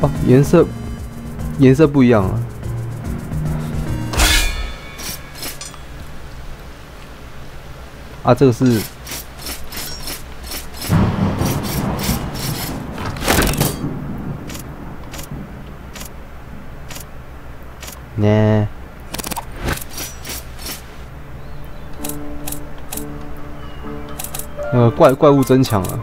哦，颜色颜色不一样啊。啊，这个是。呢？呃，怪怪物增强了。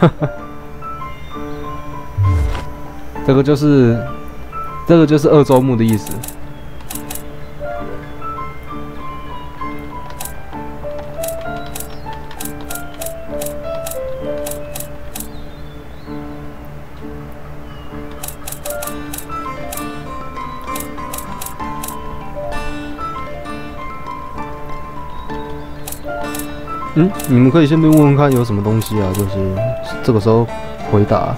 哈 哈这个就是，这个就是二周目的意思。嗯，你们可以先去问问看有什么东西啊，就是这个时候回答。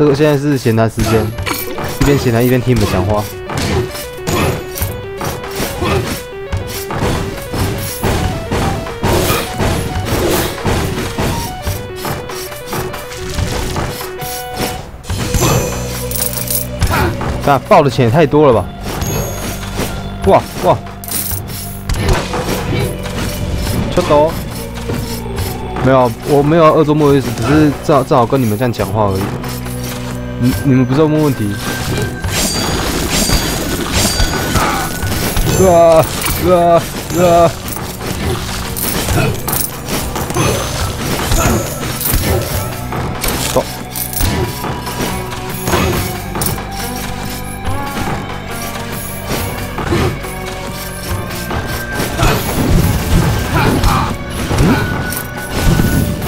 这个现在是闲谈时间，一边闲谈一边听你们讲话。啊，爆的钱也太多了吧！哇哇，出刀。没有，我没有恶作梦的意思，只是正好正好跟你们这样讲话而已。你你们不是要问问题？啊啊啊！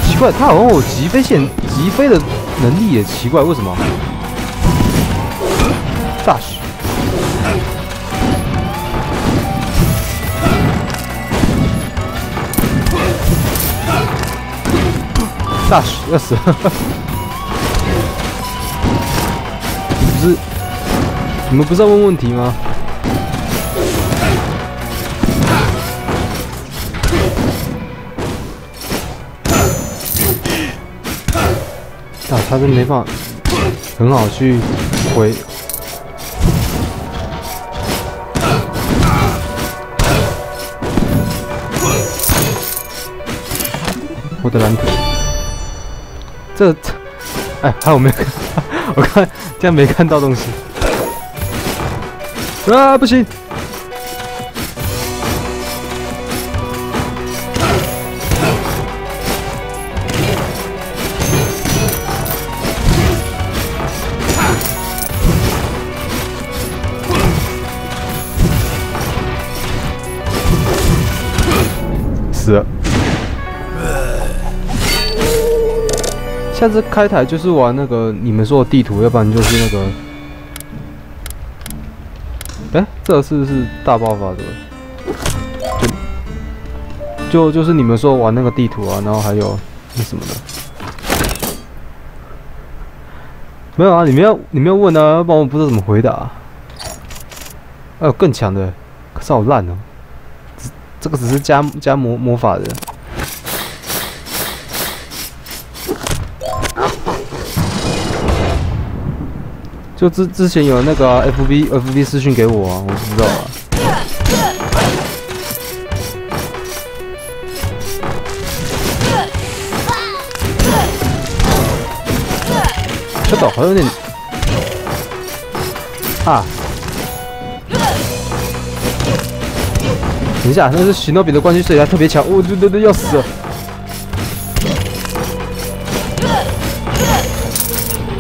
奇怪，他好像有疾飞线、疾飞的能力也奇怪，为什么？大师，大师要死！不是，你们不是要问问题吗？啊他是没办法很好去回我的蓝图，这哎，还有没有？我看竟然没看到东西啊！不行。下次开台就是玩那个你们说的地图，要不然就是那个，哎，这是不是大爆发的？就就就是你们说玩那个地图啊，然后还有那什么的，没有啊？你们要你们要问啊，要不然我不知道怎么回答。还有更强的，可是好烂哦，这个只是加加魔魔法的。就之之前有那个 F B F B 私讯给我啊，我不知道啊。这岛好像有点啊！等一下，那是许诺比的关系，所以他特别强。哦，对对对，要死！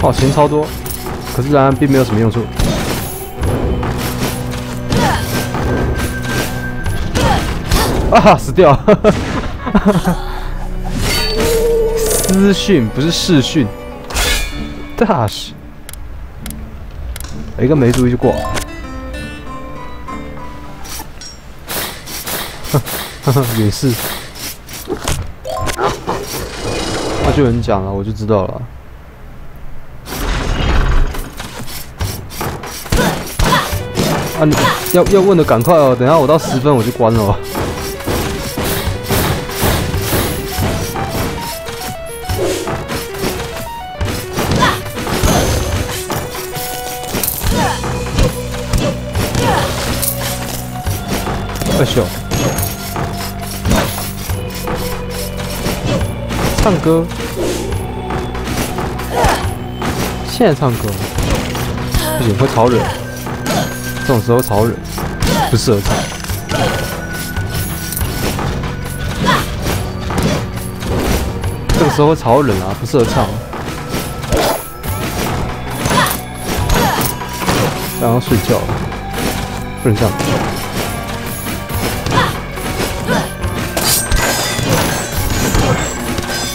哦，钱超多。可是然而并没有什么用处。啊死掉。哈哈哈哈私讯不是视讯。大事一个没注意就过。了哈哈也是。那就有人讲了我就知道了。啊，你要要问的赶快哦，等下我到十分我就关了。二秀。唱歌，现在唱歌不行，会吵人。这种时候超人，不适合唱。这个时候超冷啊，不适合唱。然后睡觉，不能这样。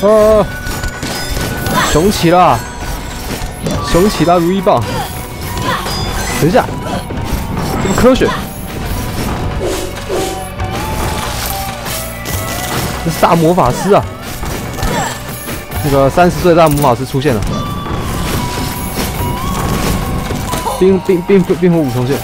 啊！雄起啦！雄起啦！如意棒！等一下，不科学！这是大魔法师啊！那个三十岁大魔法师出现了！冰冰冰冰火五重剑！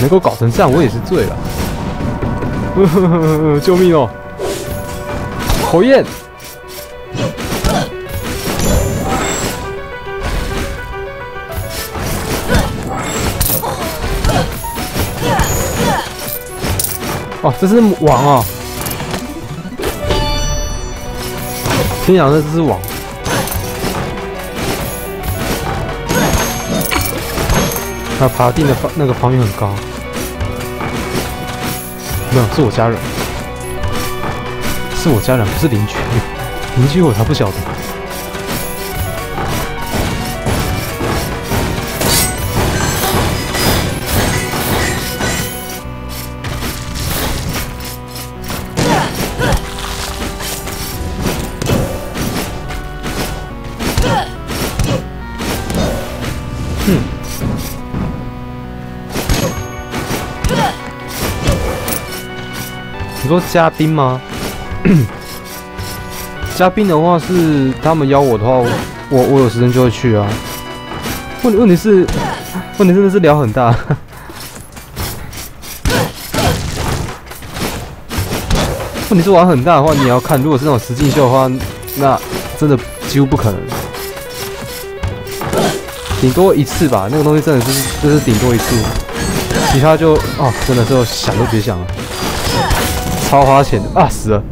能够搞成这样，我也是醉了。救命哦！火焰！哦，这是网啊！天讲的这是网。他爬定的防那个防御很高。没有，是我家人，是我家人，不是邻居。邻居我才不晓得。说加兵吗？嘉宾的话是他们邀我的话，我我有时间就会去啊。问问题是，问题真的是聊很大。问题是玩很大的话，你要看，如果是那种实境秀的话，那真的几乎不可能。顶多一次吧，那个东西真的是就是顶多一次，其他就哦，真的是想都别想了。超花钱的啊！死了！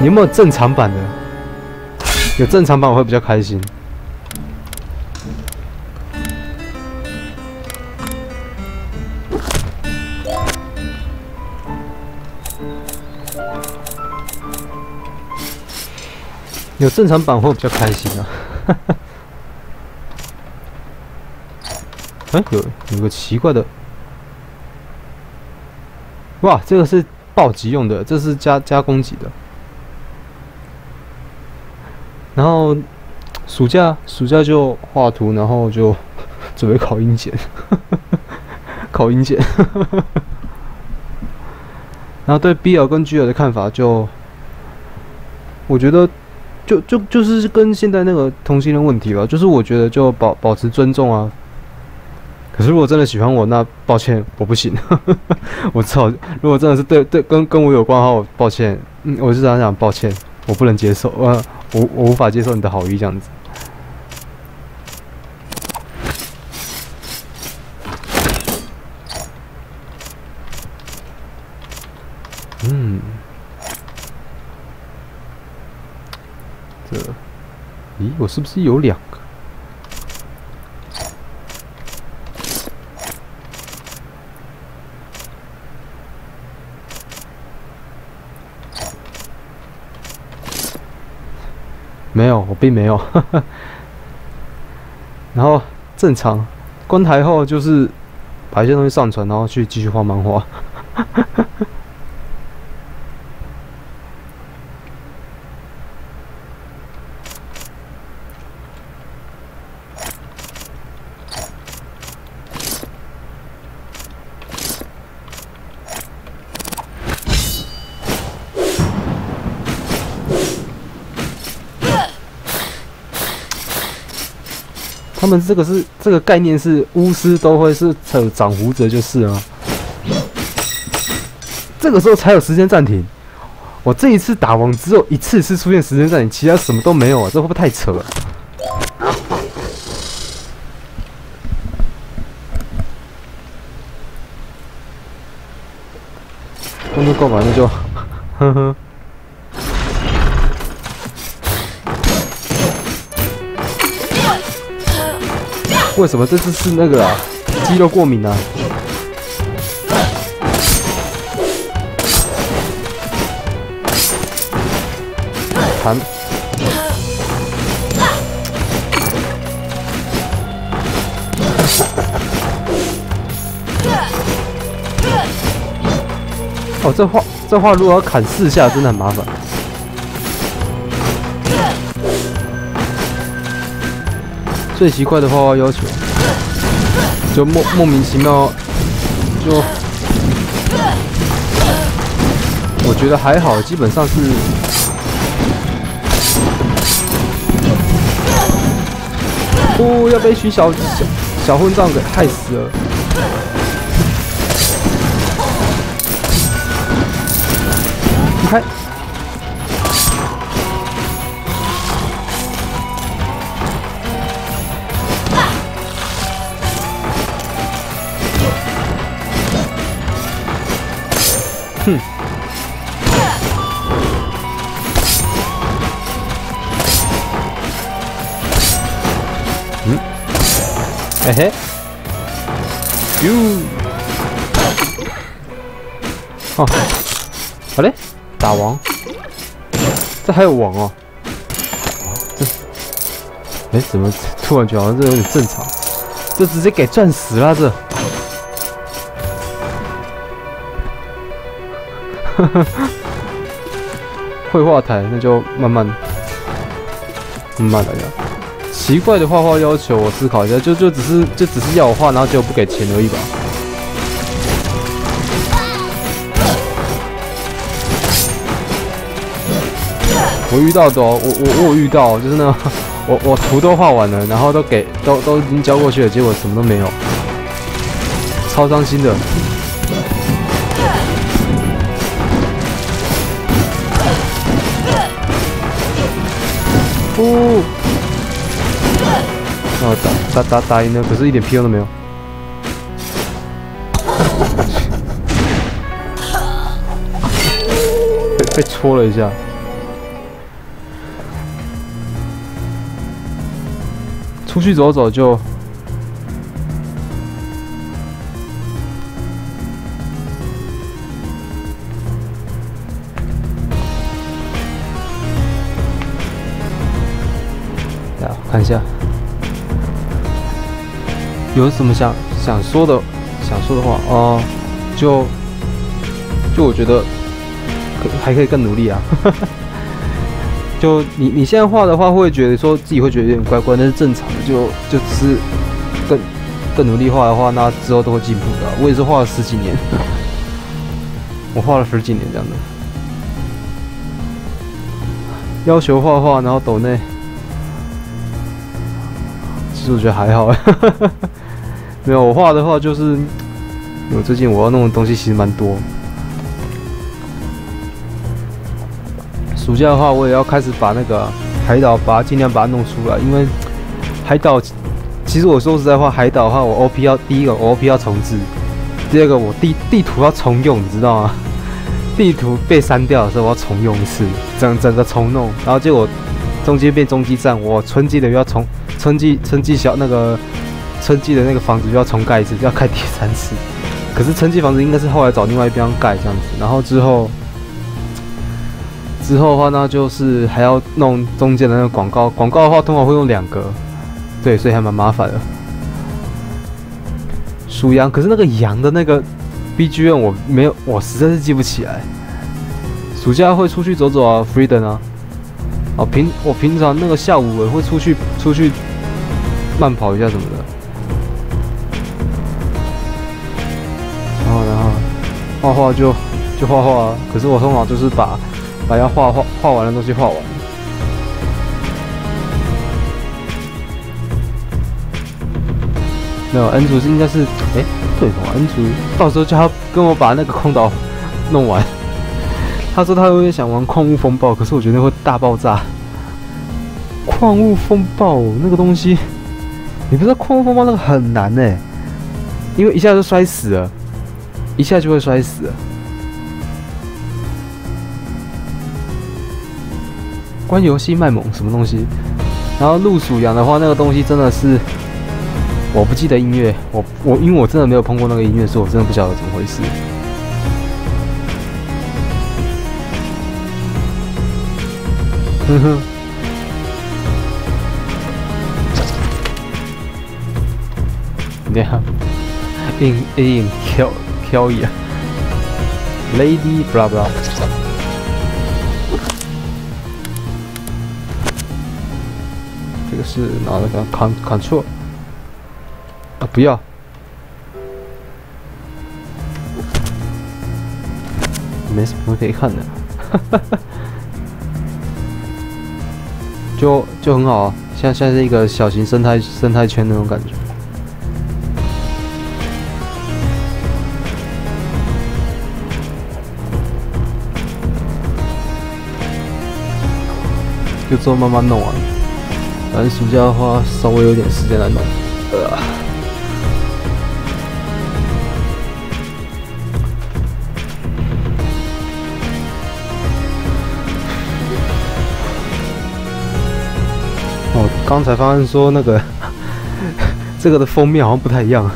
你有没有正常版的？有正常版我会比较开心。有正常版会比较开心啊！哎，有有个奇怪的，哇，这个是暴击用的，这是加加攻击的。然后暑假暑假就画图，然后就 准备考英检，考英检。然后对 B 尔跟 G 尔的看法，就我觉得就就就是跟现在那个同性恋问题吧，就是我觉得就保保持尊重啊。可是如果真的喜欢我，那抱歉，我不行。我操！如果真的是对对跟跟我有关的话，抱歉，嗯，我是这样讲，抱歉，我不能接受，我我我无法接受你的好意这样子。嗯，这，咦，我是不是有两没有，我并没有。然后正常关台后就是把一些东西上传，然后去继续画漫画。他们这个是这个概念是巫师都会是长长胡子就是啊，这个时候才有时间暂停。我这一次打王只有一次是出现时间暂停，其他什么都没有啊，这会不会太扯了？工作够完那就，呵呵。为什么这次是那个啊？肌肉过敏啊？弹！哦，这话这话如果要砍四下，真的很麻烦。最奇怪的画画要求，就莫莫名其妙，就。我觉得还好，基本上是，哦，要被一群小小小混账给害死了，你看。嘿嘿，哟，哦，好嘞，打王，这还有王哦，这，哎，怎么突然觉得好像这有点正常？这直接给钻石了这。绘画台，那就慢慢慢慢来呀。奇怪的画画要求，我思考一下，就就只是就只是要我画，然后结果不给钱而已吧。我遇到的哦，我我我有遇到，就是那我我图都画完了，然后都给都都已经交过去了，结果什么都没有，超伤心的。打打打打赢了，可是一点屁用都没有。被被戳了一下。出去走走就。看一下，有什么想想说的、想说的话哦？就就我觉得可还可以更努力啊！就你你现在画的话，会觉得说自己会觉得有点怪怪，那是正常的。就就只是更更努力画的话，那之后都会进步的。我也是画了十几年，我画了十几年这样的，要求画画，然后抖内。其实我觉得还好，没有我画的话，就是我最近我要弄的东西其实蛮多。暑假的话，我也要开始把那个海岛，把它尽量把它弄出来。因为海岛，其实我说实在话，海岛的话，我 OP 要第一个 OP 要重置，第二个我地地图要重用，你知道吗？地图被删掉的时候，我要重用一次，整整个重弄，然后结果中间变中继站，我春季的又要重。春季春季小那个春季的那个房子就要重盖一次，要盖第三次。可是春季房子应该是后来找另外一边盖这样子，然后之后之后的话，那就是还要弄中间的那个广告。广告的话，通常会用两个，对，所以还蛮麻烦的。属羊，可是那个羊的那个 BGM 我没有，我实在是记不起来。暑假会出去走走啊，Freedom 啊。哦，平我平常那个下午我会出去出去慢跑一下什么的。画画就就画画，可是我通常就是把把要画画画完的东西画完。没有，N 组是应该是，哎，对哦恩主到时候叫他跟我把那个空岛 弄完。他说他有点想玩矿物风暴，可是我觉得会大爆炸。矿物风暴那个东西，你不知道矿物风暴那个很难呢，因为一下就摔死了，一下就会摔死。关游戏卖萌什么东西？然后鹿鼠羊的话，那个东西真的是。我不记得音乐，我我因为我真的没有碰过那个音乐，所以我真的不晓得怎么回事。哼哼，你好，in in kill kill 呀，lady blah blah，这个是哪个？Con control？不要，没什么可以看的，哈哈哈就就很好啊，像像是一个小型生态生态圈那种感觉，就这么慢慢弄啊，反正暑假的话稍微有点时间来弄，呃。刚才发现说那个 这个的封面好像不太一样，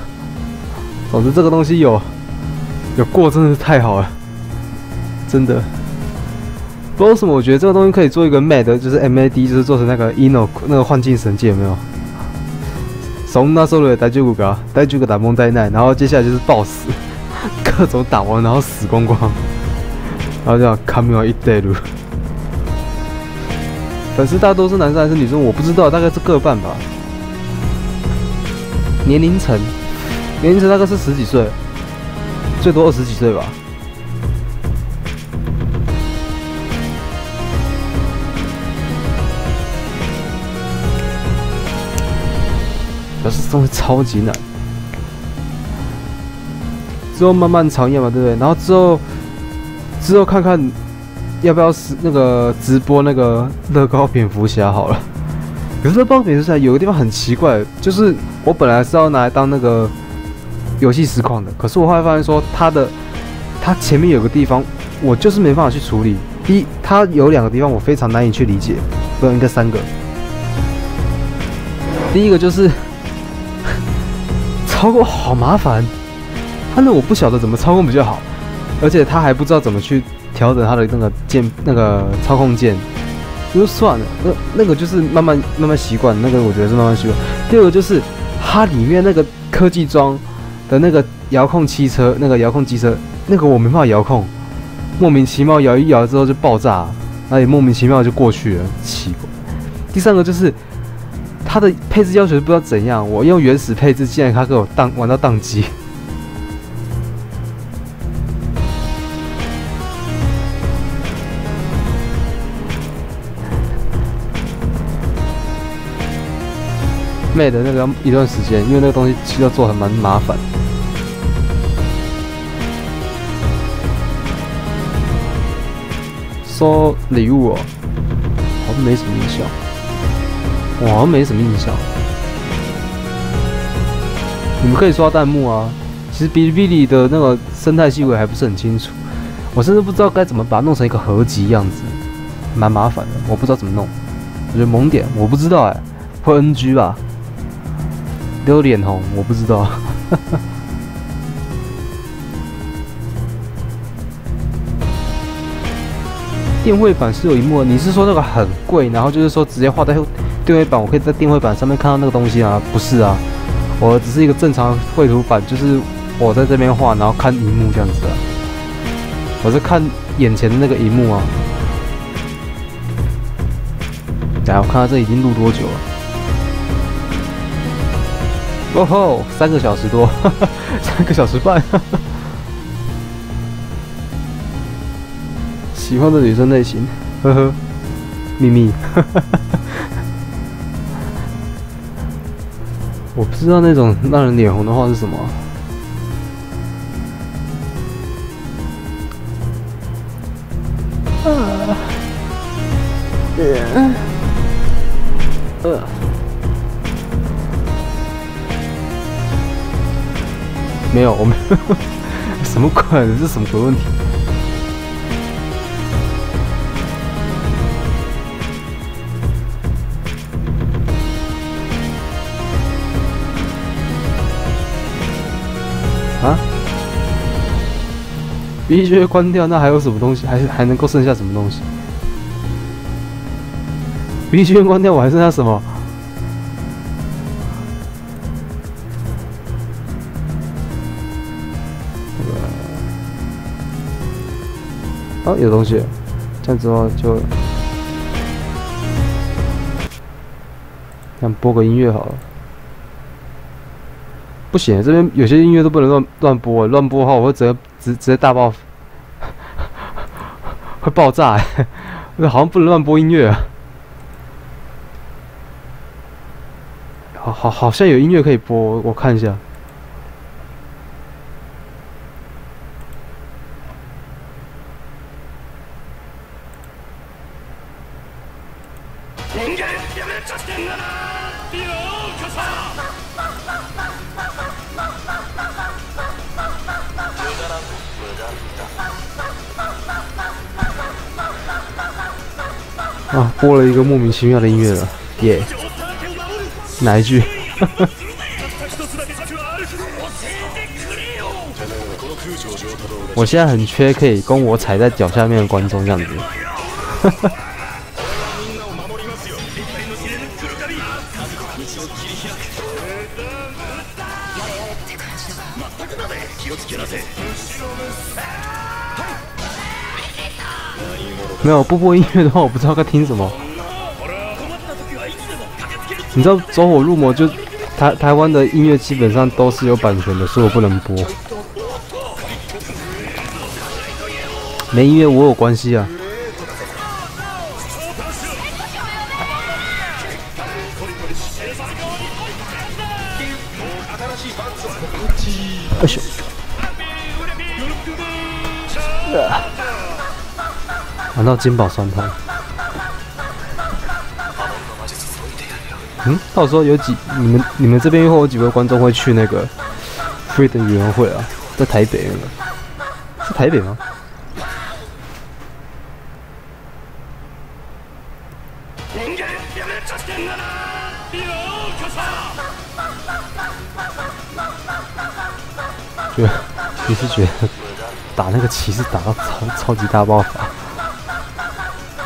总之这个东西有有过真的是太好了，真的。不知道为什么，我觉得这个东西可以做一个 MAD，就是 MAD，就是做成那个 INO 那个幻境神剑，有没有？从那时候的带这个，带这个打蒙灾难，然后接下来就是暴死 各种打完然后死光光，然后叫 come on 一代路粉丝大多是男生还是女生？我不知道，大概是各半吧。年龄层，年龄层大概是十几岁，最多二十几岁吧。可是东西超级难，之后慢慢尝验嘛，对不对？然后之后，之后看看。要不要是那个直播那个乐高蝙蝠侠好了？可是乐高蝙蝠侠有个地方很奇怪，就是我本来是要拿来当那个游戏实况的，可是我后来发现说它的它前面有个地方我就是没办法去处理。一，它有两个地方我非常难以去理解，不，应该三个。第一个就是操控好麻烦，他那我不晓得怎么操控比较好，而且他还不知道怎么去。调整它的那个键，那个操控键，就算了，那那个就是慢慢慢慢习惯，那个我觉得是慢慢习惯。第二个就是它里面那个科技装的那个遥控汽车，那个遥控机车，那个我没办法遥控，莫名其妙摇一摇之后就爆炸，那也莫名其妙就过去了，奇怪。第三个就是它的配置要求不知道怎样，我用原始配置，竟然它给我宕玩到宕机。卖的那个一段时间，因为那个东西其实要做还蛮麻烦。收礼物哦，好像没什么印象，我好像没什么印象。你们可以刷弹幕啊。其实哔哩哔哩的那个生态细微还不是很清楚，我甚至不知道该怎么把它弄成一个合集样子，蛮麻烦的。我不知道怎么弄，我觉得萌点我不知道哎，会 NG 吧？丢脸哦，我不知道。电绘板是有一幕，你是说那个很贵，然后就是说直接画在电绘板，我可以在定位板上面看到那个东西啊？不是啊，我只是一个正常绘图板，就是我在这边画，然后看荧幕这样子啊。我是看眼前的那个荧幕啊。来，我看看这已经录多久了？哦吼，三个小时多，三个小时半。喜欢的女生类型，呵呵，秘密。我不知道那种让人脸红的话是什么。啊，呃，呃，没有，我们 什么鬼？这是什么鬼问题？！BGM 关掉，那还有什么东西？还还能够剩下什么东西？BGM 关掉，我还剩下什么？啊，有东西，这样之后就，这样播个音乐好了。不行，这边有些音乐都不能乱乱播，乱播的话我会直接直直接大爆，会爆炸，好像不能乱播音乐啊。好好好像有音乐可以播，我看一下。播了一个莫名其妙的音乐了，耶！哪一句？我现在很缺可以供我踩在脚下面的观众，这样子。没有不播音乐的话，我不知道该听什么。你知道走火入魔就台台湾的音乐基本上都是有版权的，所以我不能播。没音乐我有关系啊。到金宝酸痛。嗯，到时候有几你们你们这边会有几位观众会去那个 Free 的委员会啊？在台北那个，是台北吗？对，你是觉得打那个骑士打到超超级大爆发？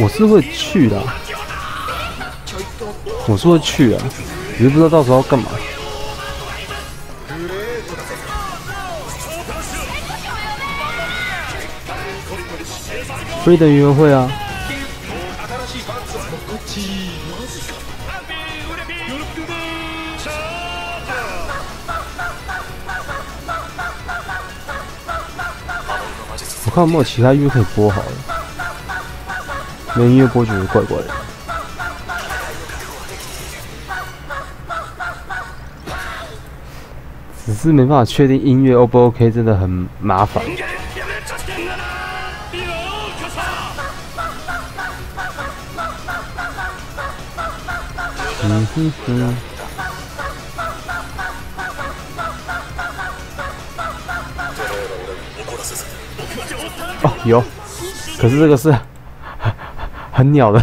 我是会去的，我是会去啊，只是不知道到时候要干嘛。飞的音乐会啊。看有没有其他音乐可以播好了，没音乐播觉得怪怪的。只是没办法确定音乐 O 不 OK，真的很麻烦。嗯哼哼。有，可是这个是很鸟的。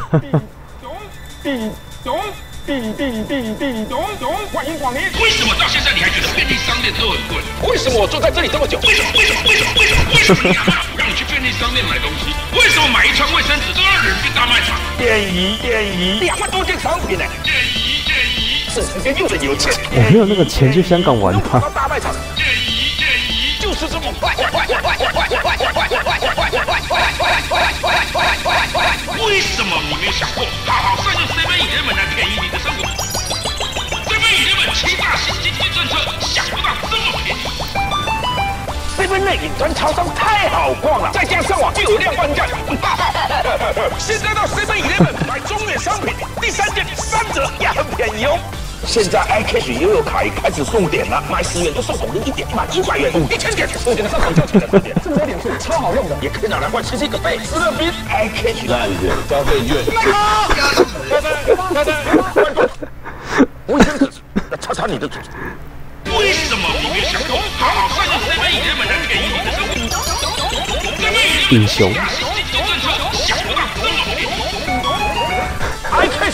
欢迎光临。为什么到现在你还觉得便利商店都很贵？为什么？我坐在这里这么？久？为什么？为什么？为什么？为什么？为什么？让你去便利商店买东西？为什么？买一串卫生纸都要人去大卖场？便宜便宜，两万多件商品呢！便宜便宜，是时间又得有钱。我没有那个钱去香港玩啊。大卖场，便宜便宜，就是这么？快快快为什么你没想过好好善用 C 杯爷们来便宜你的生活？CV 爷们？七大新经济政策，想不到这么便宜。seven 内隐端超商太好逛了，再加上网就有量半价。现在到 seven eleven 买中远商品，第三件三折也很便宜哦。现在 iCash 悠游卡也开始送点了，买十元就送红利一点，买一百元一千点，送点的上好就停了，这么多点数超好用的，也可以拿来换吃鸡、可贝、斯乐冰、iCash 烂券、消费券。拜拜拜拜，卫生纸。擦擦你的嘴！为什么你别想过好好善用 C 杯爷们能便宜你的生活？英雄。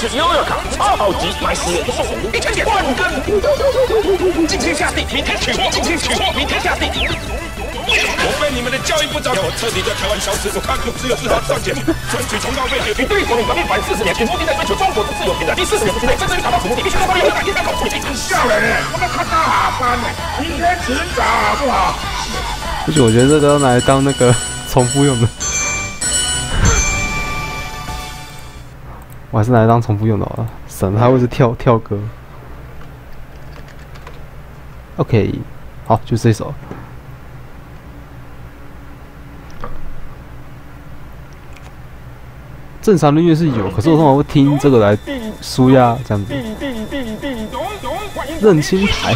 iCash 悠悠卡超好集，买十元送一千点，万根！今天下地，明天取货，今天取货，明天下地。我被你们的教育不着，我彻底在台湾消失。我看不只有自豪赚钱，争取重高位置。你对国民革命反四十年，目的在追求中国的自由平等。第四十年之内，真正达到此目的，必须要发力，勇敢，勇敢搞出一份笑脸。我们看大班呢，明天迟早不好。不是，我觉得这个拿来当那个 重复用的。我还是拿来当重复用的好了，省得它会是跳跳歌。OK，好，就这首。正常的音乐是有，可是我通常会听这个来舒压，这样子。认清牌。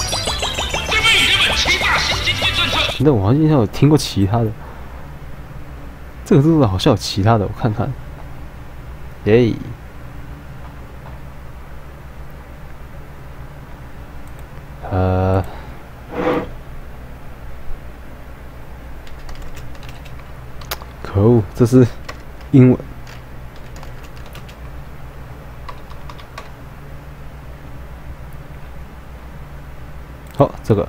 那我好像有听过其他的。这个是不是好像有其他的？我看看。耶。呃。可恶，这是英文。好，这个，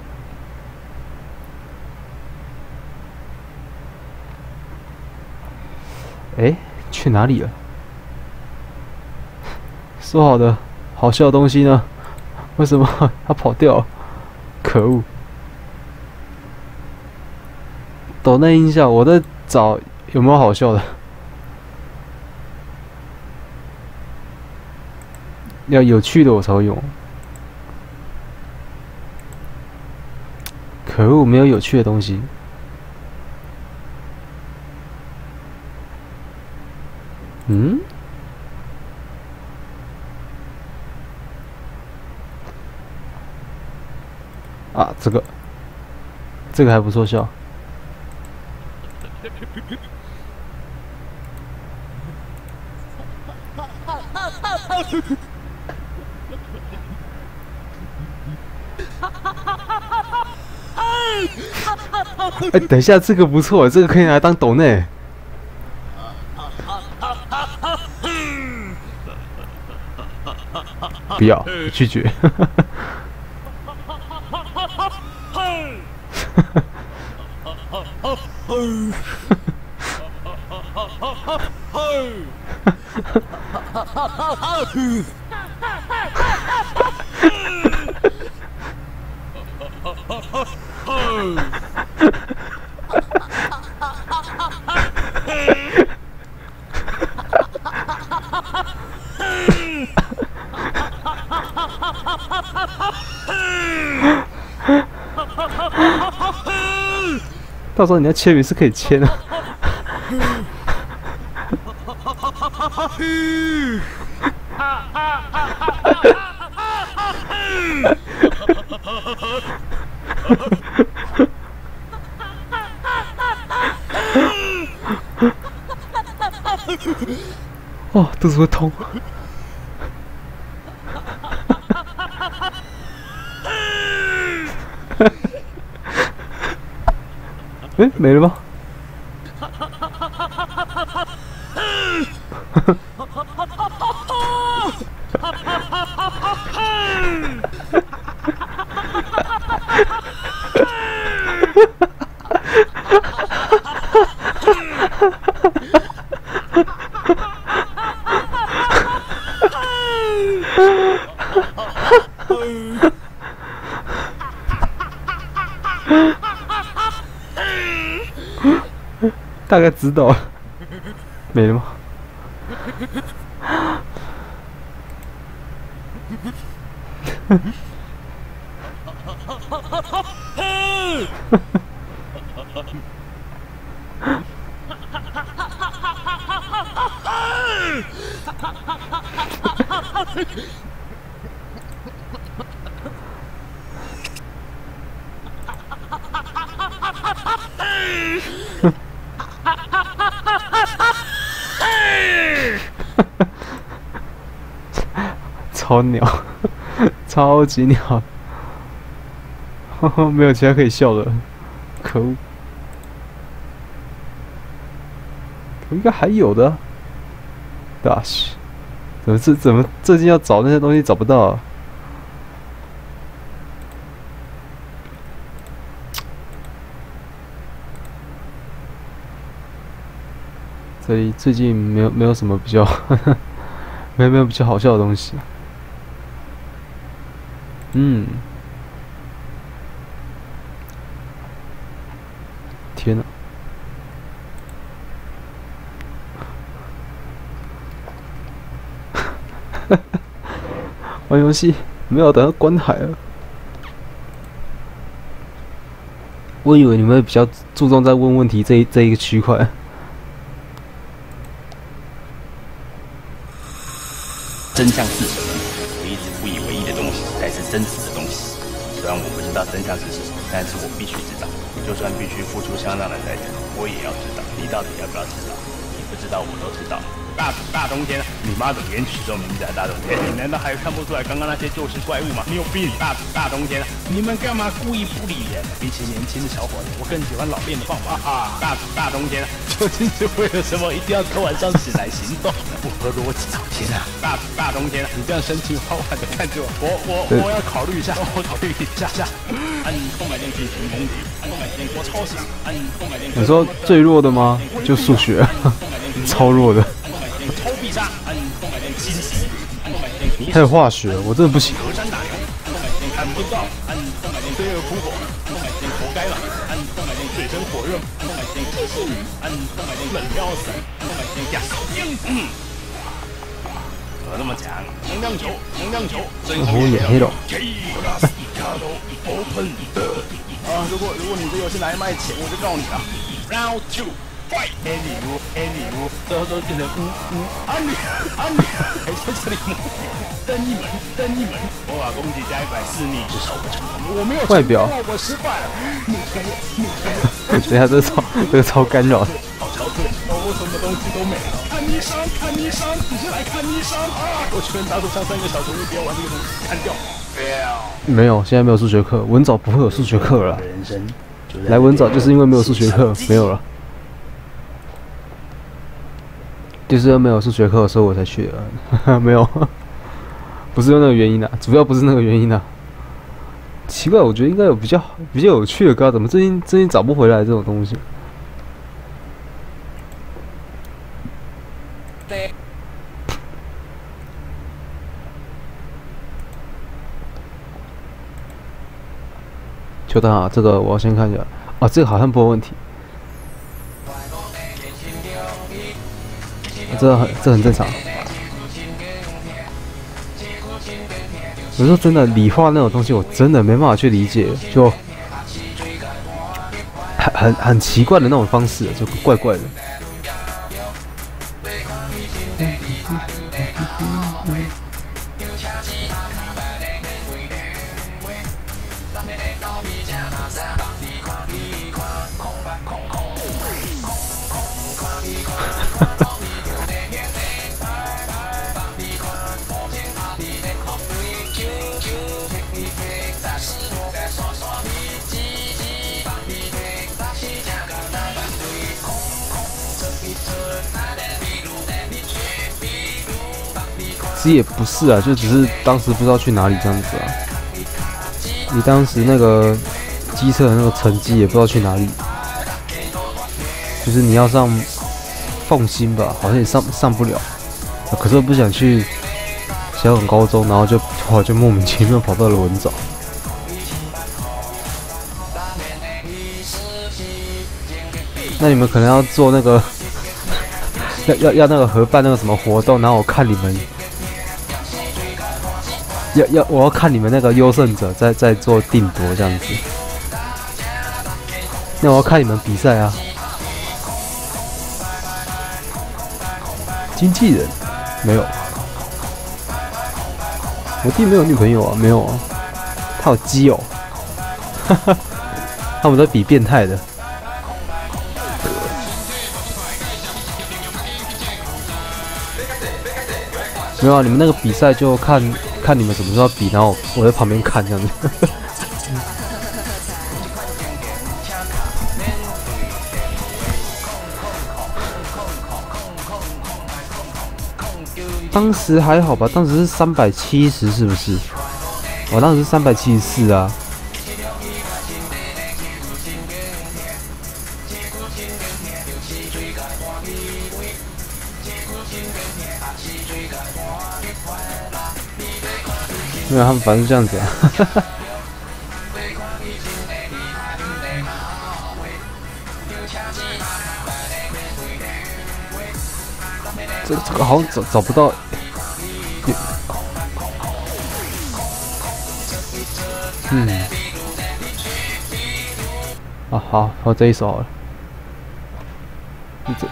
哎，去哪里了？说好的好笑的东西呢？为什么它跑掉？可恶！抖那音效，我在找有没有好笑的。要有趣的我才会用。可恶，没有有趣的东西。嗯？啊，这个，这个还不错笑。哎，等一下，这个不错，这个可以拿来当斗内。不要拒绝。到时候你要签名是可以签的。哦，肚子会痛。哎，没在直抖，没了吗？超鸟，超级鸟，没有其他可以笑的，可恶！应该还有的，大西，怎么这怎么最近要找那些东西找不到？啊？这里最近没有没有什么比较，没有没有比较好笑的东西。嗯，天哪！玩游戏没有等到关海了。我以为你们比较注重在问问题这一这一个区块。真相是什么？真实的东西。虽然我不知道真相是什么，但是我必须知道。就算必须付出相当的代价，我也要知道。你到底要不要知道？你不知道，我都知道。大大冬天，你妈怎么连取这种名字？大冬天，你难道还看不出来刚刚那些就是怪物吗？你有病！大大冬天，你们干嘛故意不理人？比起年轻的小伙子，我更喜欢老练的方法。啊！大大冬天，究竟是为了什么？一定要在晚上起来行动？不合逻辑！天啊！大大冬天，你这样深情缓缓的看着我，我我我要考虑一下，我考虑一下。下。按购买电进行攻击，按购买电我超强，按购买电。你说最弱的吗？就数学，超弱的。还有化学，我真的不行。看不到，飞蛾扑火，活该了。水深火热，冷飘散，怎么那么强？能量球，能量球，我也黑了。啊，如果如果你这游戏来卖钱，我就告你了。Round two。快！安利屋，安利屋，最后都变成呜呜安利安利，还在这里吗？登一门，登一门，我把攻击加一百四，你至少不成功。我没有外表，我失败了。你看，你看，等下这超这个超干扰的。好憔悴，我什么东西都没了。看你伤，看你伤，你是来看你伤啊！我拳打手上三个小时，你不要玩这个东西，砍掉。没有，现在没有数学课，文藻不会有数学课了。来文藻就是因为没有数学课，没有了。就是没有数学课的时候我才去的，没有，不是因为那个原因的，主要不是那个原因的。奇怪，我觉得应该有比较比较有趣的歌，怎么最近最近找不回来这种东西？对。久等啊，这个我要先看一下，啊，这个好像不问题。这很这很正常。我说真的理化那种东西，我真的没办法去理解。就很很很奇怪的那种方式，就怪怪的。其实也不是啊，就只是当时不知道去哪里这样子啊。你当时那个机测的那个成绩也不知道去哪里，就是你要上凤新吧，好像也上上不了。可是我不想去小港高中，然后就后来就莫名其妙跑到了文藻。那你们可能要做那个，要要要那个合办那个什么活动，然后我看你们。要要，我要看你们那个优胜者在在做定夺这样子。那我要看你们比赛啊。经纪人没有，我弟没有女朋友啊，没有啊，他有基友，哈哈，他们在比变态的。没有啊，你们那个比赛就看。看你们什么时候比，然后我在旁边看这样子。当时还好吧，当时是三百七十，是不是？我当时三百七十四啊。他们反正这样子啊。这这个好像找找不到。嗯。啊，好，好这一首好了。这。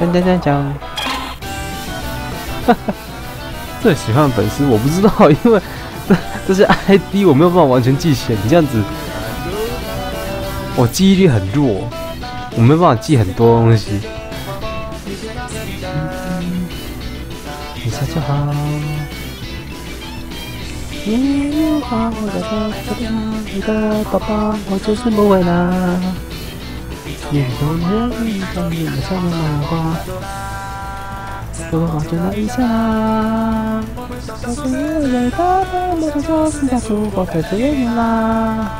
讲讲讲讲，哈哈，最喜欢的粉丝我不知道，因为这 这些 ID 我没有办法完全记起来。你这样子，我记忆力很弱，我没办法记很多东西。你下就好。你有花，我的花，你的宝宝，我就是不为难。你懂得一张脸上的浪花，多好就那一下。我是为了他，我就说是他说话太随便啦。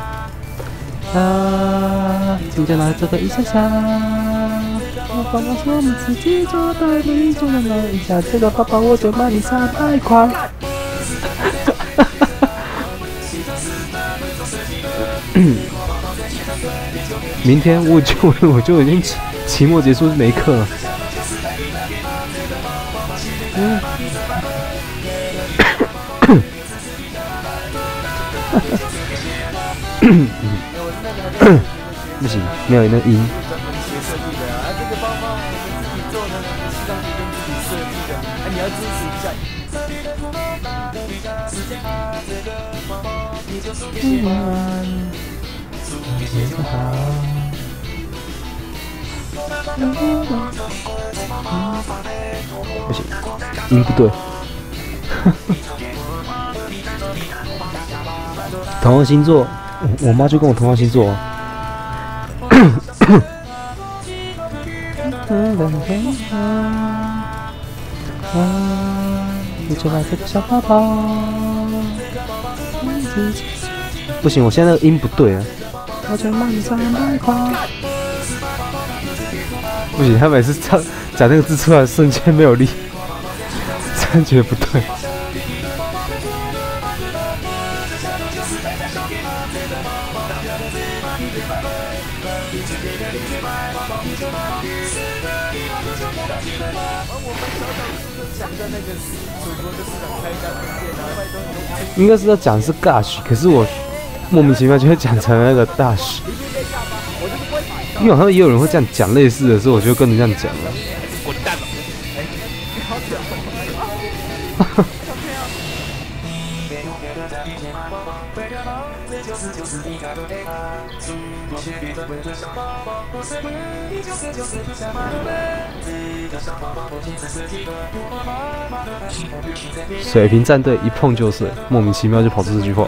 啊，就在那这个一下下，我爸爸说我们自己做的，你就那么一下，这个爸爸我就买你三百块。明天我就我就已经期末结束没课了。不行，没有那音。不行，音不对。同样星座，我我妈就跟我同样星座。不行，我现在音不对啊。不行，他每次唱讲那个字出来瞬间没有力，感觉不对。应该是要讲是 Gush，可是我莫名其妙就会讲成那个 Dash。因为好像也有人会这样讲类似的，所以我就跟着这样讲了。滚蛋吧！水平战队一碰就碎，莫名其妙就跑出这句话。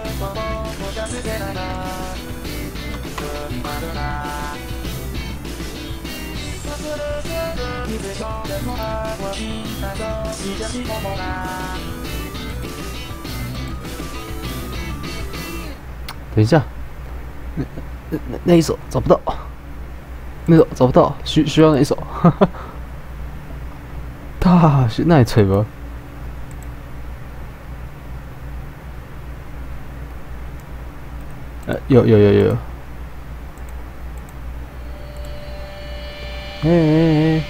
等一下，那那那一首找不到，那首找不到，需需要哪一首？大是那一吹吧？呃，有有有有。哎哎哎！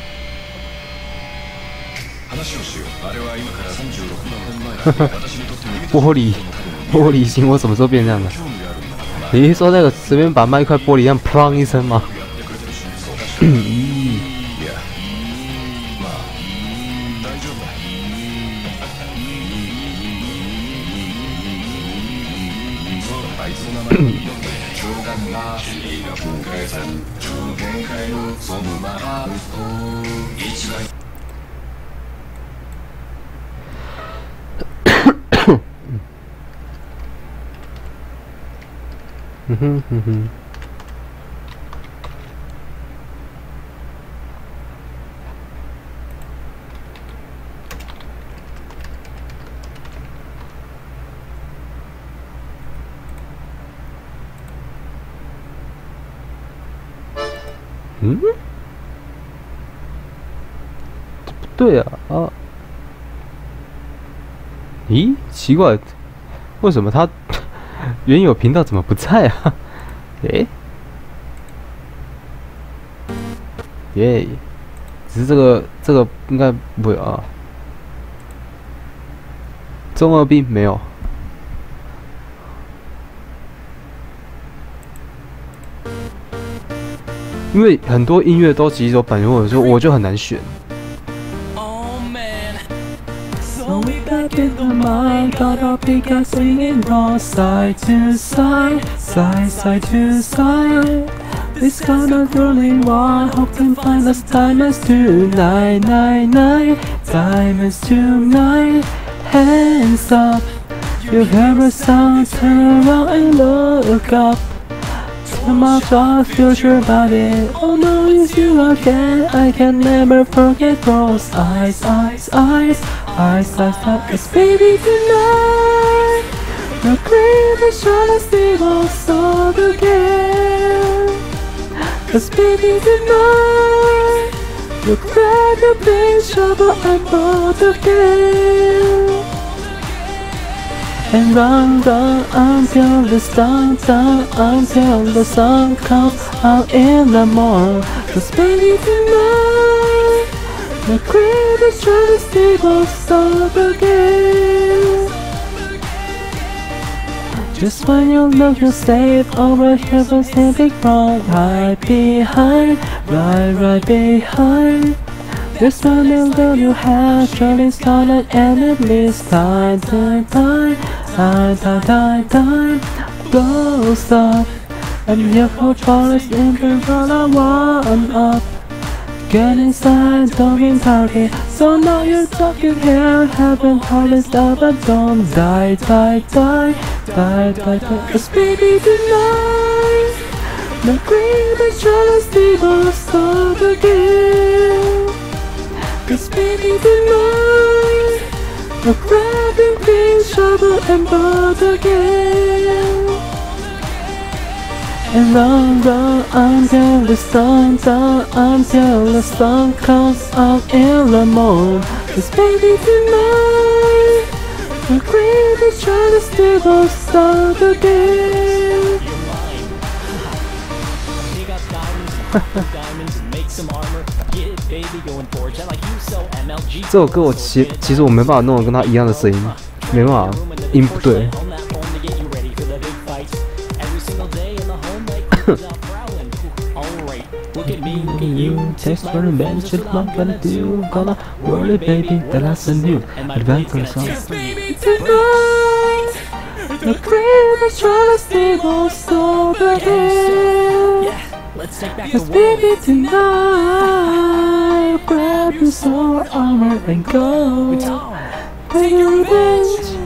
玻璃，玻璃心，我什么时候变这样的？你是说那个随便把一块玻璃一样砰一声吗？嗯哼嗯哼。嗯？不对啊啊！咦，奇怪，为什么他？原有频道怎么不在啊？诶，耶，只是这个这个应该不会啊。中二病没有，因为很多音乐都其实有版权，或者说我就很难选。Mind Got a pickaxe swinging from side to side Side, side to side. This kind of rolling wild Hope to find us diamonds tonight, night, night Diamonds tonight. Hands up You hear a sound Turn around and look up. So much of future body. Oh no, it's you again. I can never forget those eyes, eyes, eyes Eyes, eyes, eyes baby tonight. The greatest honesty was all again. Cause baby tonight. You grab your big shovel and both again. And run, run until the sun down, until the sun comes out in the morning. Cause baby tonight, the greatest travesty will start again. Just when you look you're safe, over here was standing wrong, right behind, right, right behind. This one that you have surely started and at least time, time, time time, time, time, time blows up. I'm here for Charles in control of one up. Get inside, talking party, So now you're talking here, heaven, heaven, stop and don't die, die, die, die, die, die. Cause baby tonight, the green and jealousy will start again. Cause baby tonight, the grabbing green shovel and bird again And run, run until the sun's down, until the sun comes up in the morning. Cause baby tonight, the greatest trying to steal the start again. Dig up diamonds, diamonds, make some armor. Yeah, baby, going forge. I like you so MLG. 这首歌我其其实我没办法弄得跟他一样的声音，没办法，音不对。 you text for the bench and I'm gonna do gonna worry baby The last send you adventure song. tonight the crib is trying to stable sober here Let's baby tonight grab your sword armor and go. Take your revenge.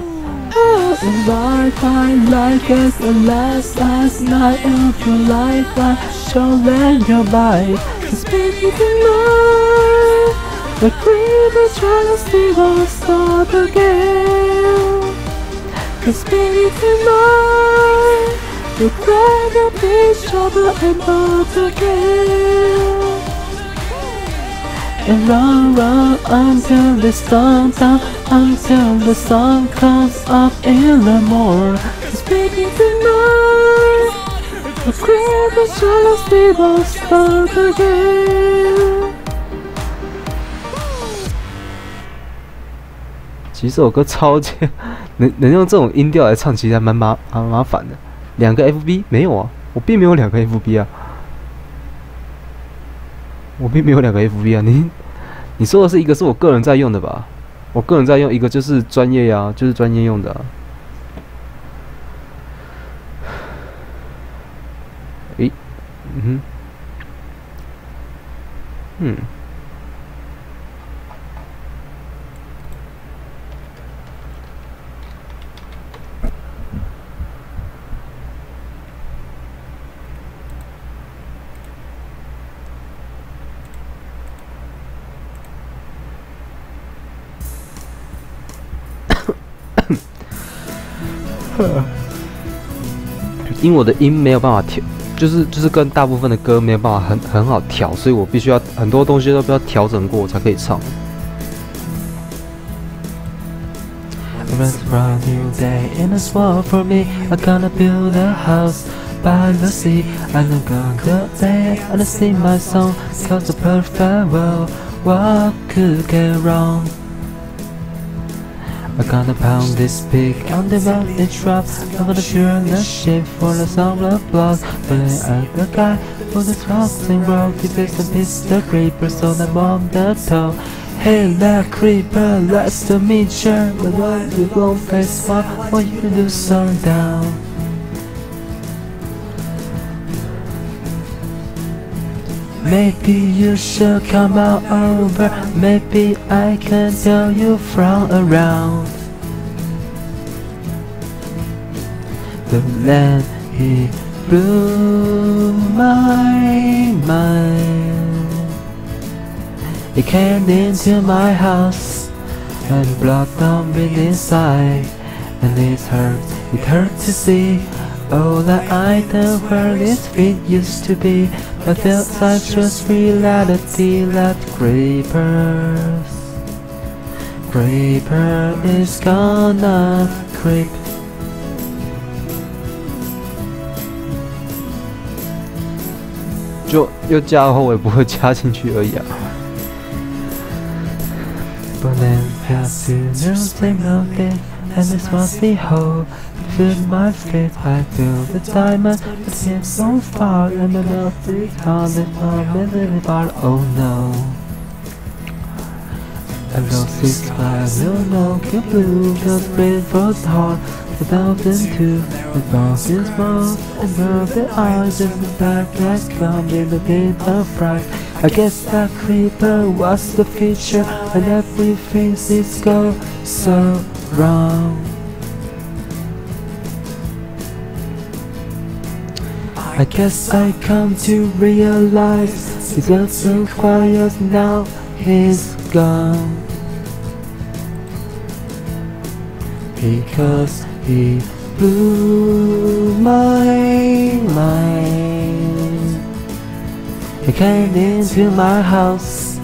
Embark my life as the last last night of your life Shall lend your life Cause baby tonight The creep is trying to steal us up again. Cause baby tonight You grab your big shovel and bolt again. And run, run until the sun down Until the sun comes up in the morning Cause baby tonight 其实这首歌超级能能用这种音调来唱，其实还蛮麻蛮麻烦的。两个 FB 没有啊，我并没有两个 FB 啊，我并没有两个 FB 啊。你你说的是一个是我个人在用的吧？我个人在用，一个就是专业呀、就是专业用的、啊。诶，嗯哼，嗯。因为我的音没有办法调，就是就是跟大部分的歌没有办法很很好调，所以我必须要很多东西都必要调整过我才可以唱。Rest around new day in this world for me. I gonna build a house by the sea. I'm gonna day and sing my song. Cause the perfect world, what could go wrong? I'm gonna pound this pig on the mountain trap. I'm gonna turn the ship for the sound of. But I'm the guy for the crossing road. This is a Mr. Creeper, so I'm on the toe. Hey, that creeper, that's meet meature. But why you won't face what for you to do sundown? Maybe you should come out over. Maybe I can tell you from around. The land he blew my mind. It came into my house and on me inside. And it hurt, it hurt to see all the items where this feet used to be. I felt such just reality that creepers. Creeper is gonna creep. 就又加后尾不会加进去而已啊。But then past two years they melted and this must be whole. Feel my feet, I feel the diamond, but it's so far and the melted heart is not living apart. Oh no. I lost this sky, no, no, keep blue, just breathe for the heart. The mountain too, the mountain's mouth, and now the eyes in the dark lights come in the gate of fright. I guess that creeper was the future and everything is go so wrong. I guess I come to realize he got so quiet now he's gone. Because he blew my mind. He came into my house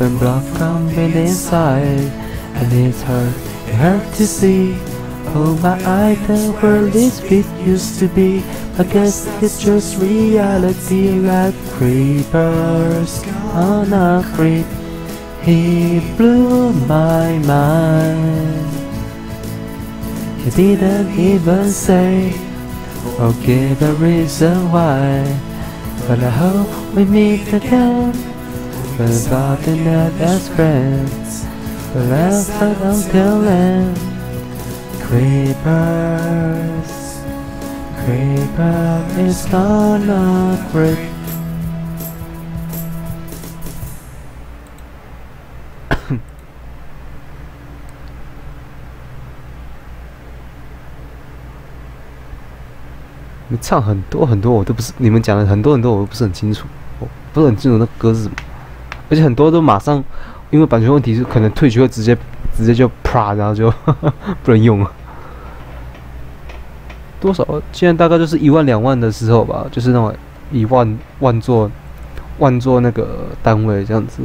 and blood coming inside, and it hurt, it hurt to see. Oh, my item where this bit used to be. I guess it's just reality like creepers on a creep. He blew my mind. He didn't even say or give a reason why. But I hope we meet again. But God and not as friends. But else until then. Creepers. Creeper is gonna creep. 你唱很多很多，我都不是你们讲的很多很多，我都不是很清楚，我不是很清楚那歌是什么，而且很多都马上因为版权问题，是可能退学会直接直接就啪，然后就 不能用了。多少？现在大概就是一万两万的时候吧，就是那种一万万座万座那个单位这样子。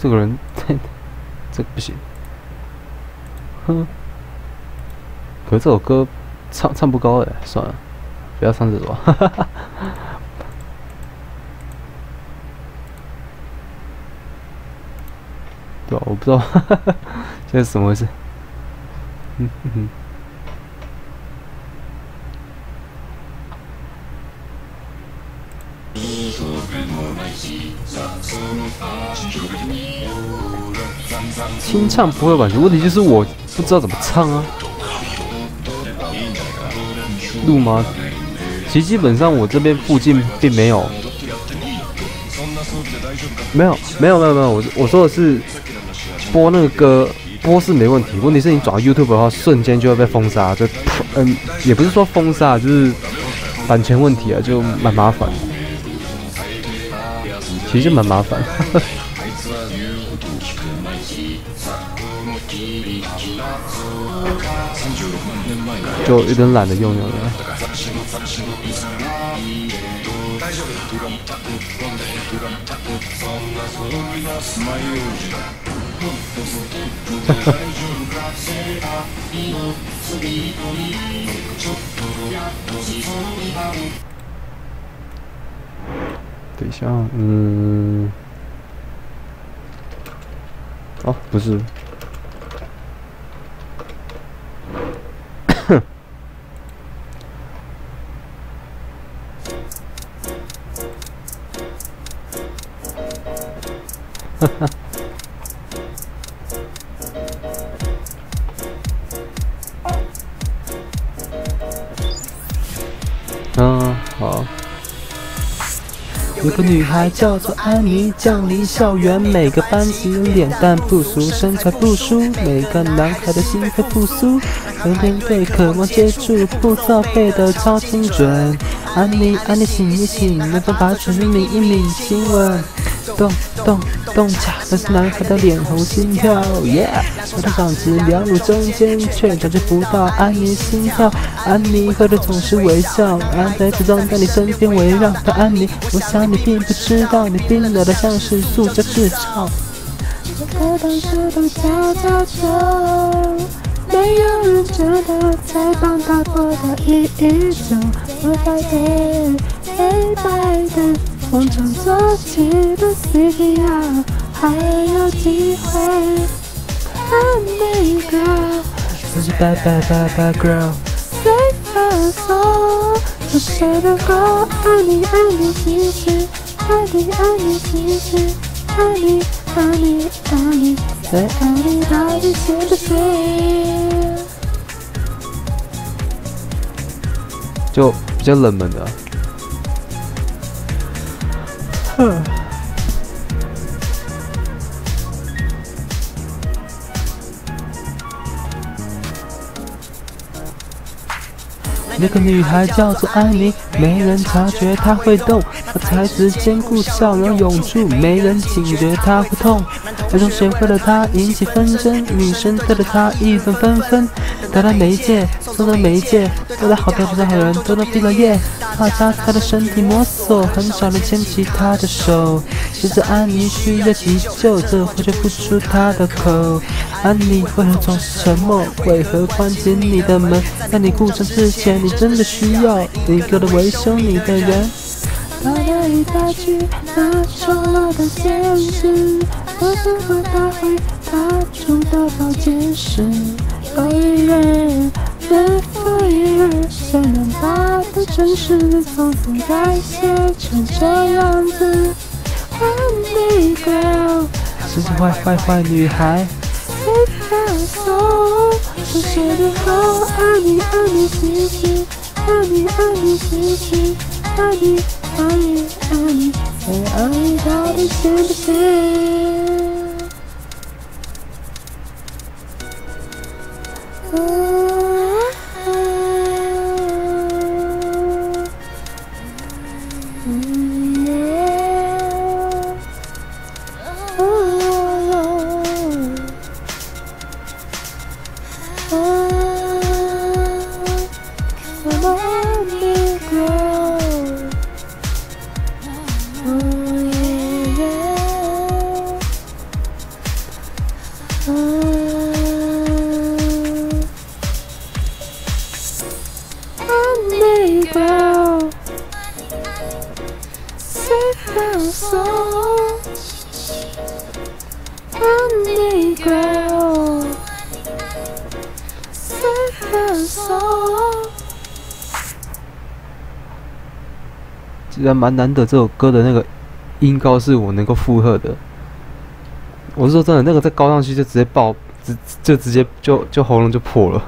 这个人，这个不行。哼。可是这首歌唱唱不高哎，算了，不要唱这首。对吧？我不知道，这是怎么回事？嗯嗯。清唱不会版权，问题就是我不知道怎么唱啊。录吗？其实基本上我这边附近并没有，没有，没有，没有，没有。我我说的是播那个歌，播是没问题。问题是你转到 YouTube 的话，瞬间就会被封杀，就 嗯，也不是说封杀，就是版权问题啊，就蛮麻烦。其实蛮麻烦。就有点懒得用用了。等一下，嗯，哦，不是。嗯，好。有个女孩叫做安妮，降临校园，每个班级脸蛋不俗，身材不输，每个男孩的心肺复苏，每天对渴望接触，不造背的超精准。安妮，安妮醒一醒，没办法全是你一米亲吻。动动动恰，那是男孩的脸红心跳，Yeah，我的嗓子两乳中间，却感觉不到安妮心跳。安妮喝着总是微笑，安在始终在你身边围绕的安妮，我想你并不知道，你冰冷的像是塑胶制造。我当时都悄悄走，没有人觉得采访打破的一种，我在黑黑白的。风筝做起的 CPR，还有机会看你 girl，这是 bad bad bad bad girl。Save us all，是谁的歌？爱你爱你继续，爱你爱你继续，爱你爱你爱你，再爱你到底是不是？就比较冷门的、啊。那个女孩叫做安妮，没人察觉她会动，她才子坚固，笑容永驻，没人警觉她会痛。儿童学会了她引起纷争，女生对着她议论纷纷。得了媒介，做了媒介，得了好多好多好人，都能毕了业。画家她的身体摸索，很少人牵起她的手。其实安妮需要急救，这话却不出她的口。安妮为何总是沉默？为何关紧你的门？在你故障之前，你真的需要一个人维修你的人。他的一大句，那丑陋的现实，我怎么他会他中的保健室？有一人，日复一日，谁能把的真实重复改写成这样子？Honey girl，是坏坏坏女孩。so，是谁的歌？爱你爱你继续，爱你爱你继续，爱你爱你爱你，再爱你到底行不行蛮难得，这首歌的那个音高是我能够负荷的。我是说真的，那个再高上去就直接爆，直就直接就就喉咙就破了。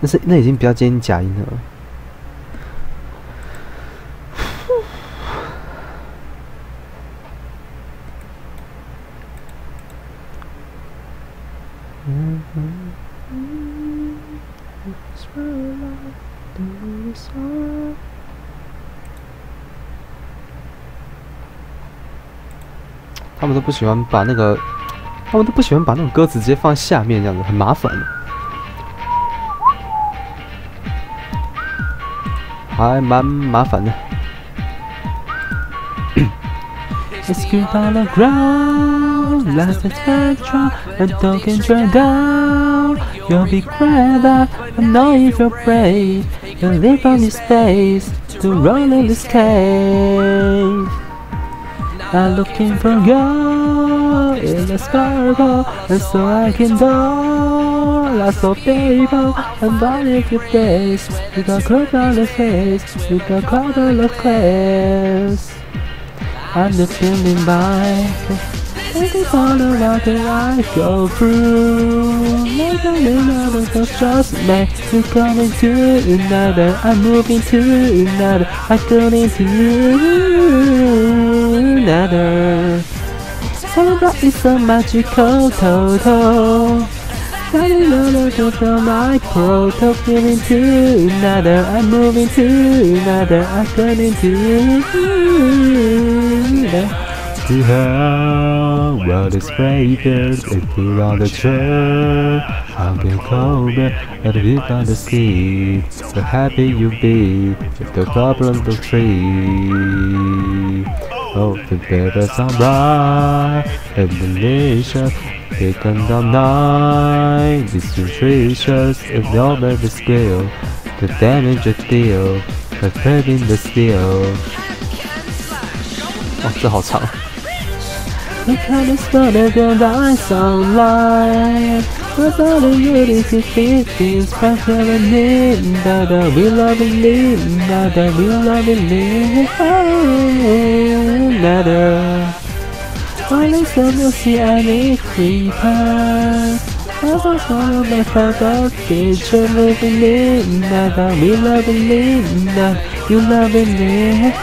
那是那已经比较接近假音了。他们都不喜欢把那个，他们都不喜欢把那种歌词直接放在下面，这样子很麻烦。还蛮麻烦的。Let's get on the ground, let's take control, and don't get dragged down. You'll be glad that I know if you're brave. You live on this space to run in this cave. I'm looking for you in the sparkle, and so I can do lots so people and body your face. You got clothes on the face, you got clothes on the face. I'm just feeling by. It's all about that I go through. Like a little bit of trust me. You're coming to another. I'm moving to another. I'm going to another. Sandra is so magical total. Starting over to my micro, talk to another, I'm moving to another, I'm turning to To The world is fragrant, it put on the trail. I'll be cold and live on the sea. So happy you be, if the problems of trees. Oh, the better sunrise, and delicious. Taken down night, it's nutritious, and no baby skill. The damage is deal, the burden the steel。哦，这好长。The kind is better than the sunlight. What's all the beauty is fifteen, special and neat. That we love it, neat. That we love it, neat. That only some will see any creeper. As I saw my father picture living in that we love it, neat. That you love it, neat.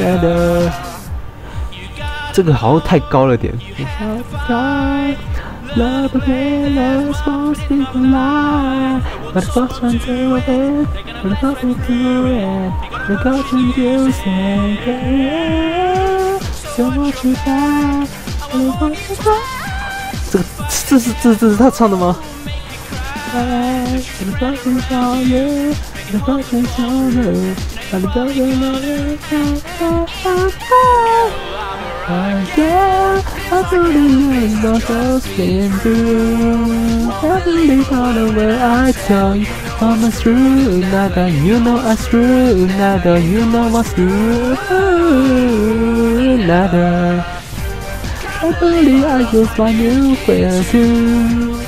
That 这个好像太高了点。 Love again, love supposed to be alive. But the first one to it, but the first one to it. The golden music, yeah. So much you got, so much you got. 这个这是这这是他唱的吗？The first one to you, the first one to you. And the golden music, yeah, I Absolutely not just been through. Every part of where I tell I'm as true, neither you know as true, neither you know what's true, neither. I believe I just find new friends too.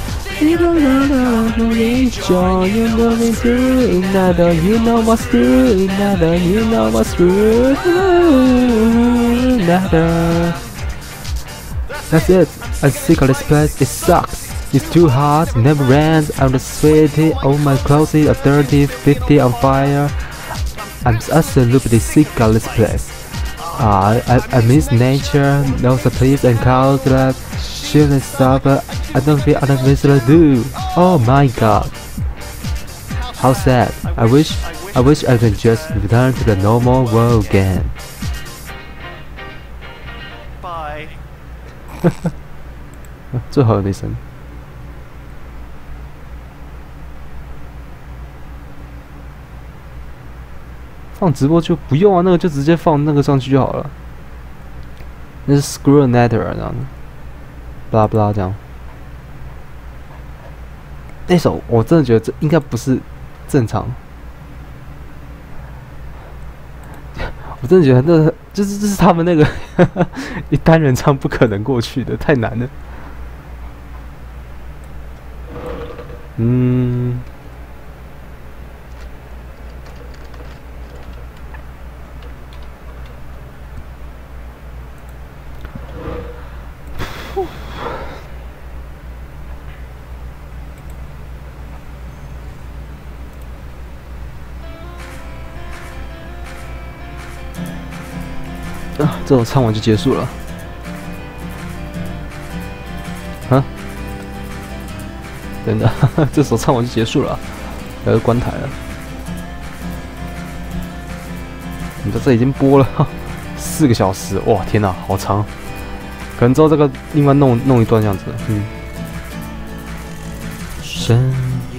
Even though I don't enjoy you me too. neither you know what's true, neither you know what's true, neither that's it. I this place. It sucks. It's too hot, never ends. I'm sweaty. All my clothes are dirty, 50 on fire. I'm absolutely sick of this place. Uh, I, I miss nature, those trees and cows that shoot and stuff. I don't feel visitor do. Oh my god. How sad. I wish I wish I could just return to the normal world again. 最后那声。放直播就不用啊，那个就直接放那个上去就好了。那是 Screw Netter 这样的，巴拉巴拉这样。那首我真的觉得这应该不是正常，真的觉得那就是这是他们那个 一单人唱不可能过去的，太难了。嗯。这首唱完就结束了。啊？真的，这首唱完就结束了，要关台了。你的这已经播了 四个小时，哇，天哪，好长。可能之后这个另外弄弄一段这样子，嗯。深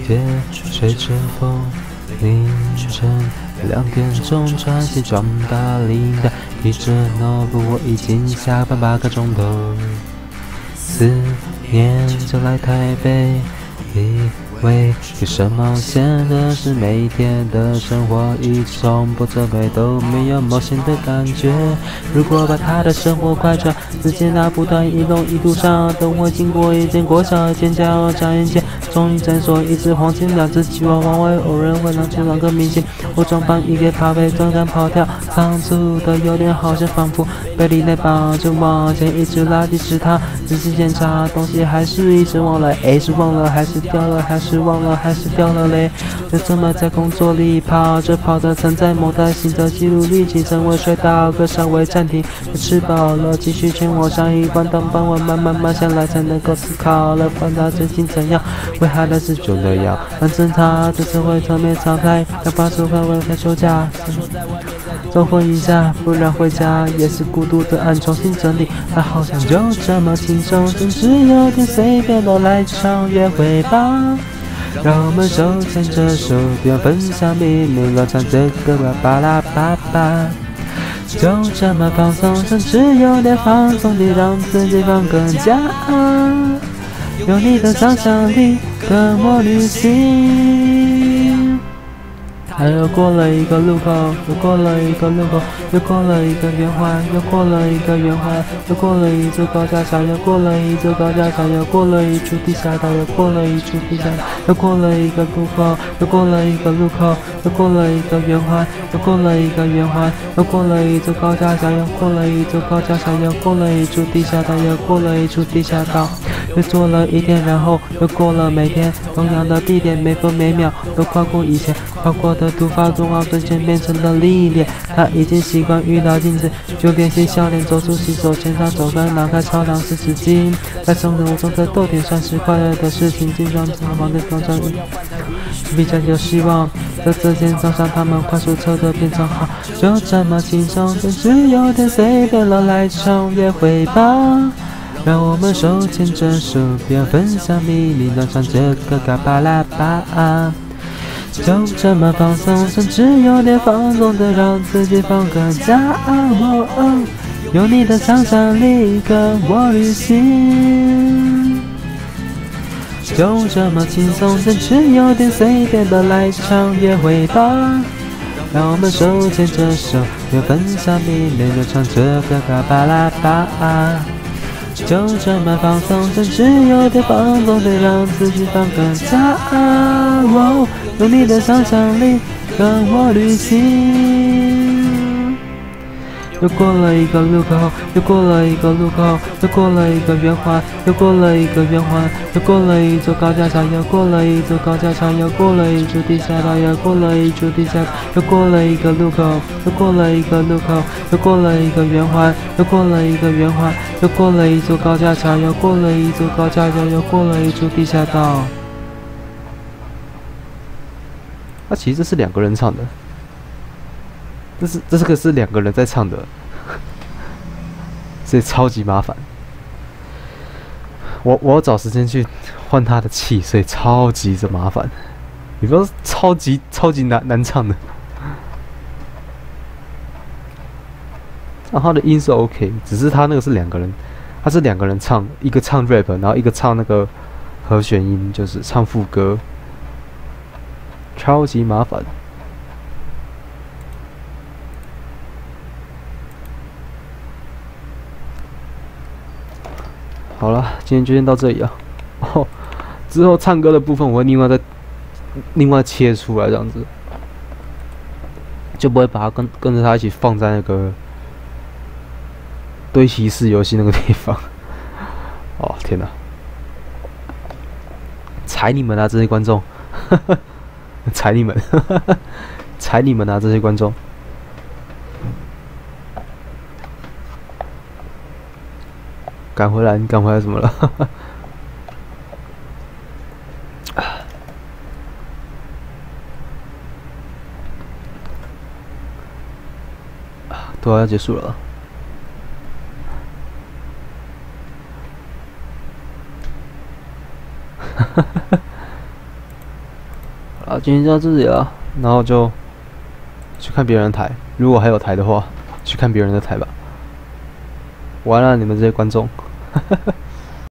夜吹着风，凌晨两点钟穿西装打领带，提着 note，我已经下班八个钟头。思念就来台北，以为有什么冒险的事，每天的生活一从不责备都没有冒险的感觉。如果把他的生活快转，自己那不断移动一路上，等我经过一间国小，尖叫眨眼间，终于诊所，一只黄金，两只鸡娃往外，偶然会让出两个明星。我装扮一个咖啡，转转跑跳，仓促的有点好像仿佛被力来绑着往前，一直拉低是他，仔细检查东西还是一直忘了，诶，是忘了还是掉了，还是忘了还是掉了嘞？就这么在工作里跑着跑着，曾在某段行车记录里，清晨会睡到个稍微暂停，吃饱了继续前往上一关，当傍晚慢慢慢下来才能够思考了，管他真心怎样，危害的事就那样，反正他这次会侧面常开，要把手快为他休假，走混一下，不然回家也是孤独的按重新整理，他好像就这么轻松，甚至有点随便的来场约会吧。让我们手牵着手，边分享秘密，乱唱这个吧，巴拉巴巴。就这么放松，甚至有点放纵地让自己放更假。有你的想象力，跟我旅行。还又过了一个路口，又过了一个路口，又过了一个圆环，又过了一个圆环，又过了一座高架桥，又过了一座高架桥，又过了一处地下道，又过了一处地下道，又过了一个路口，又过了一个路口，又过了一个圆环，又过了一个圆环，又过了一座高架桥，又过了一座高架桥，又过了一处地下道，又过了一处地下道。又做了一天，然后又过了每天，同样的地点，每分每秒都跨过以前跨过的的突发状况，瞬间变成了历练。他已经习惯遇到镜子就练习笑脸，走出洗手间，上走开，拿开操场湿纸巾，在生活中的逗点算是快乐的事情，经常常忙的装上比较有希望。在这天早上，他们快速车的变成好，就这么轻松，甚至有点随便了，来场约会吧。让我们手牵着手，边分享秘密，暖唱着歌，嘎巴拉巴。就这么放松，甚至有点放纵的让自己放个假。有你的想象力跟我旅行。就这么轻松，甚至有点随便的来场约会吧。让我们手牵着手，边分享秘密，暖唱着歌，嘎巴拉巴。就这么放松，甚至有点放纵的让自己放个假。用你的想象力跟我旅行。又过了一个路口，又过了一个路口，又过了一个圆环，又过了一个圆环，又过了一座高架桥，又过了一座高架桥，又过了一处地下道，又过了一处地下道，又过了一个路口，又过了一个路口，又过了一个圆环，又过了一个圆环，又过了一座高架桥，又过了一座高架桥，又过了一处地下道。那其实这是两个人唱的。这是这是个是两个人在唱的，所以超级麻烦。我我要找时间去换他的气，所以超级的麻烦。你说超级超级难难唱的，然后他的音是 OK，只是他那个是两个人，他是两个人唱，一个唱 rap，然后一个唱那个和弦音，就是唱副歌，超级麻烦。好了，今天就先到这里啊。哦，之后唱歌的部分我会另外再另外切出来，这样子就不会把它跟跟着它一起放在那个堆骑士游戏那个地方。哦天哪！踩你们啊，这些观众！踩你们！踩你们啊，这些观众！赶回来！你赶回来怎么了？都要结束了。啊，今天就到这里了，然后就去看别人的台。如果还有台的话，去看别人的台吧。完了，你们这些观众。哈哈哈